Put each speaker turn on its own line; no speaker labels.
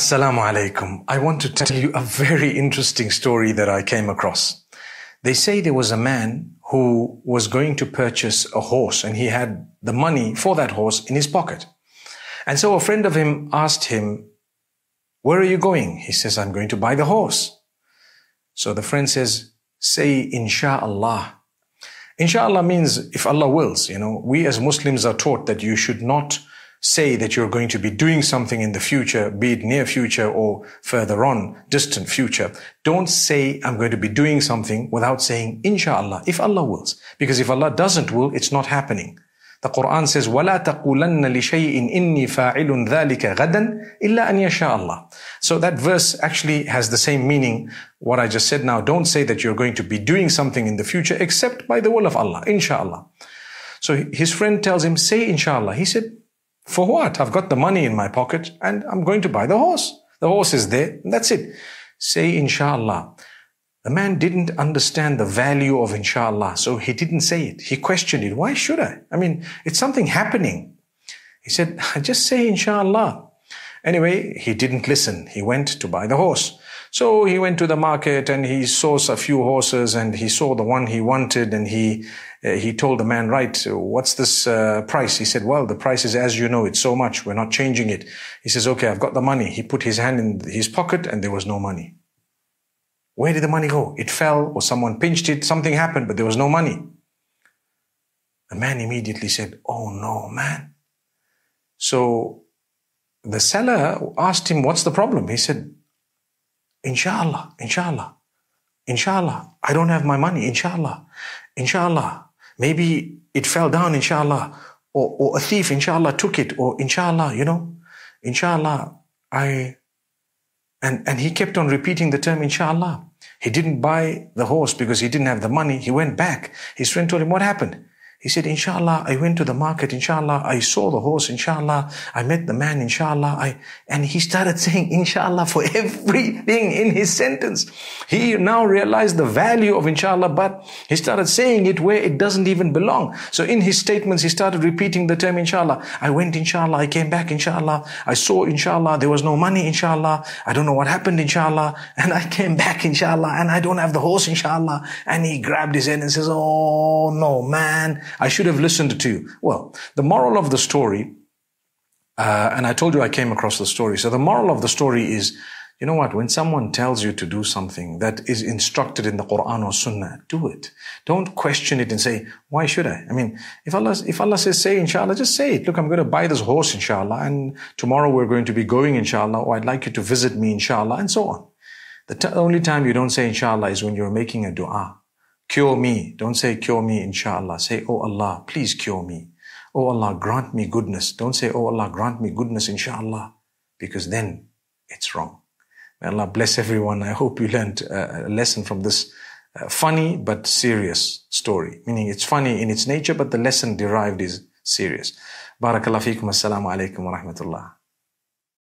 Assalamu alaikum. I want to tell you a very interesting story that I came across. They say there was a man who was going to purchase a horse and he had the money for that horse in his pocket. And so a friend of him asked him, where are you going? He says, I'm going to buy the horse. So the friend says, say insha'Allah. Insha'Allah means if Allah wills, you know, we as Muslims are taught that you should not say that you're going to be doing something in the future, be it near future or further on, distant future. Don't say, I'm going to be doing something without saying, inshallah, if Allah wills. Because if Allah doesn't will, it's not happening. The Quran says, وَلَا تَقُولَنَّ لِشَيْءٍ إِنِّي فَاعِلٌ ذَلِكَ غَدًا إِلَّا أَن يَشَاءَ اللَّهِ So that verse actually has the same meaning, what I just said now. Don't say that you're going to be doing something in the future except by the will of Allah, inshallah. So his friend tells him, say inshallah. He said, for what? I've got the money in my pocket and I'm going to buy the horse. The horse is there. that's it. Say inshallah. The man didn't understand the value of inshallah, so he didn't say it. He questioned it. Why should I? I mean, it's something happening. He said, just say inshallah. Anyway, he didn't listen. He went to buy the horse. So he went to the market and he saw a few horses and he saw the one he wanted and he uh, he told the man, right, what's this uh, price? He said, well, the price is as you know, it's so much. We're not changing it. He says, okay, I've got the money. He put his hand in his pocket and there was no money. Where did the money go? It fell or someone pinched it. Something happened, but there was no money. The man immediately said, oh no, man. So the seller asked him, what's the problem? He said, Inshallah, inshallah, inshallah. I don't have my money, inshallah, inshallah. Maybe it fell down, inshallah, or, or a thief, inshallah, took it, or inshallah, you know, inshallah, I. And, and he kept on repeating the term, inshallah. He didn't buy the horse because he didn't have the money. He went back. His friend told him, what happened? He said, Inshallah, I went to the market, Inshallah, I saw the horse, Inshallah, I met the man, Inshallah, I, and he started saying Inshallah for everything in his sentence. He now realized the value of Inshallah, but he started saying it where it doesn't even belong. So in his statements, he started repeating the term Inshallah. I went Inshallah, I came back Inshallah, I saw Inshallah, there was no money Inshallah, I don't know what happened Inshallah, and I came back Inshallah, and I don't have the horse Inshallah. And he grabbed his head and says, Oh no, man. I should have listened to you. Well, the moral of the story, uh, and I told you I came across the story. So the moral of the story is, you know what? When someone tells you to do something that is instructed in the Quran or Sunnah, do it. Don't question it and say, why should I? I mean, if Allah, if Allah says, say inshallah, just say it. Look, I'm going to buy this horse inshallah and tomorrow we're going to be going inshallah or I'd like you to visit me inshallah and so on. The t- only time you don't say inshallah is when you're making a dua. Cure me. Don't say cure me, inshallah. Say, Oh Allah, please cure me. Oh Allah, grant me goodness. Don't say, Oh Allah, grant me goodness, inshallah. Because then it's wrong. May Allah bless everyone. I hope you learned a lesson from this uh, funny but serious story. Meaning it's funny in its nature, but the lesson derived is serious. Barakallah fikum. Assalamu alaikum wa rahmatullah.